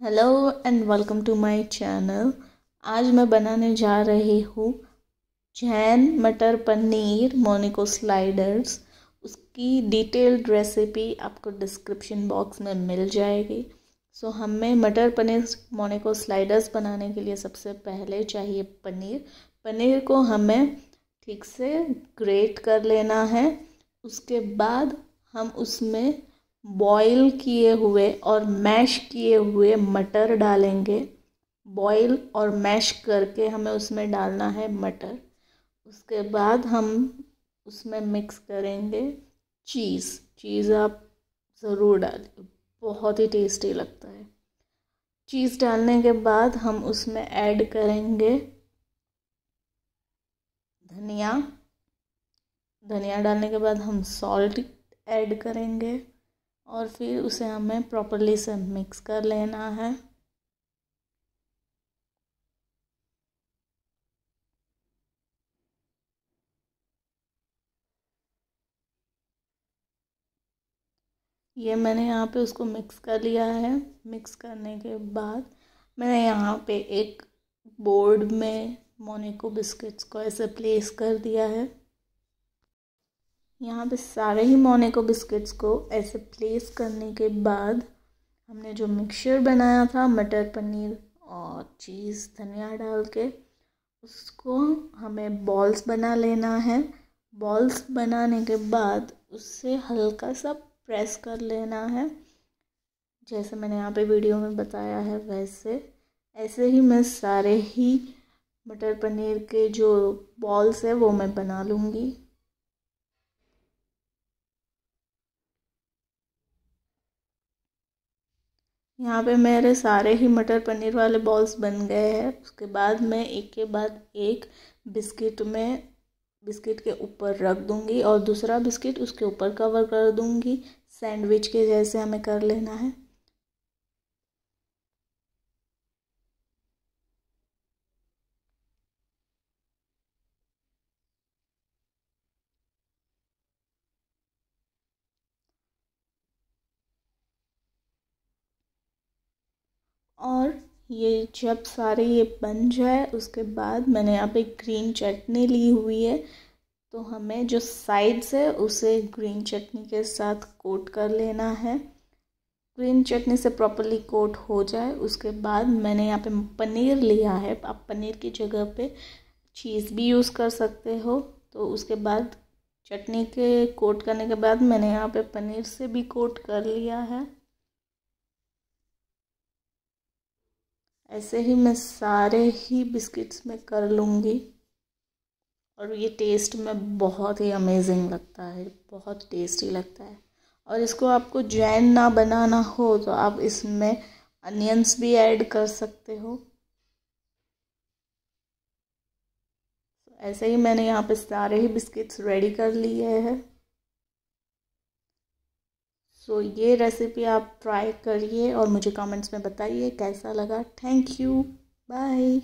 Hello and welcome to my channel आज मैं बनाने जा रही हूँ जैन मटर पनीर मोनिको स्लाइडर्स उसकी डिटेल्ड रेसिपी आपको डिस्क्रिप्शन बॉक्स में मिल जाएगी। सो so, हमें मटर पनीर मोनिको स्लाइडर्स बनाने के लिए सबसे पहले चाहिए पनीर। पनीर को हमें ठीक से ग्रेट कर लेना है। उसके बाद हम उसमें बॉईल किए हुए और मैश किए हुए मटर डालेंगे। बॉईल और मैश करके हमें उसमें डालना है मटर। उसके बाद हम उसमें मिक्स करेंगे चीज़। चीज़ आप ज़रूर डालें बहुत ही टेस्टी लगता है। चीज़ डालने के बाद हम उसमें ऐड करेंगे धनिया। धनिया डालने के बाद हम सॉल्ट ऐड करेंगे। और फिर उसे हमें प्रॉपरली से मिक्स कर लेना है। ये मैंने यहाँ पे उसको मिक्स कर लिया है। मिक्स करने के बाद मैंने यहाँ पे एक बोर्ड में मोनिको बिस्किट्स को ऐसे प्लेस कर दिया है। यहाँ पे सारे ही मोनेको बिस्किट्स को ऐसे प्लेस करने के बाद हमने जो मिक्सचर बनाया था, मटर पनीर और चीज़ धनिया डाल के, उसको हमें बॉल्स बना लेना है। बॉल्स बनाने के बाद उससे हल्का सा प्रेस कर लेना है। जैसे मैंने यहाँ पे वीडियो में बताया है वैसे। ऐसे ही मैं सारे ही मटर पनीर के जो बॉल्स है वो मैं बना लूँगी। यहाँ पे मेरे सारे ही मटर पनीर वाले बॉल्स बन गए हैं। उसके बाद मैं एक के बाद एक बिस्किट में, बिस्किट के ऊपर रख दूँगी और दूसरा बिस्किट उसके ऊपर कवर कर दूँगी। सैंडविच के जैसे हमें कर लेना है। और ये जब सारे ये बन जाए, उसके बाद मैंने यहाँ पे ग्रीन चटनी ली हुई है। तो हमें जो साइड्स है, उसे ग्रीन चटनी के साथ कोट कर लेना है। ग्रीन चटनी से प्रॉपरली कोट हो जाए, उसके बाद मैंने यहाँ पे पनीर लिया है। आप पनीर की जगह पे चीज़ भी यूज़ कर सकते हो। तो उसके बाद चटनी के कोट करने के बाद मैंने यहाँ पे पनीर से भी कोट कर लिया है। ऐसे ही मैं सारे ही बिस्किट्स में कर लूँगी। और ये टेस्ट में बहुत ही अमेजिंग लगता है, बहुत टेस्टी लगता है। और इसको आपको जैन ना बनाना हो तो आप इसमें अनियंस भी ऐड कर सकते हो। ऐसे ही मैंने यहाँ पे सारे ही बिस्किट्स रेडी कर लिए हैं। सो ये रेसिपी आप ट्राई करिए और मुझे कमेंट्स में बताइए कैसा लगा। Thank you bye